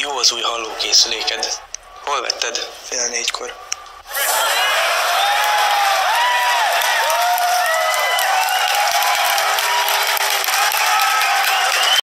Jó az új hallókészüléked. Hol vetted? Fél négykor.